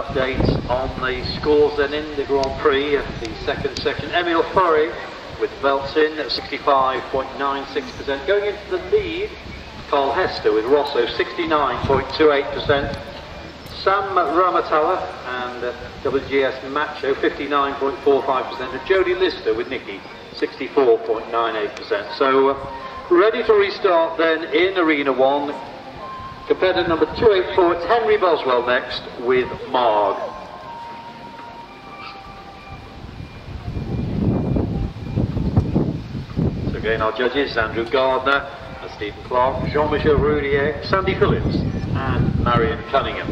Updates on the scores then in the Grand Prix, of the second section. Emile Faurie with belts in at 65.96%. Going into the lead, Carl Hester with Rosso 69.28%. Sam Ramatala and uh, WGS Macho 59.45% and Jody Lister with Nikki 64.98%. So uh, ready to restart then in Arena 1. Competitor number 284, it's Henry Boswell next with Marg. So again our judges, Andrew Gardner, Stephen Clark, Jean-Michel Roudier, Sandy Phillips and Marion Cunningham.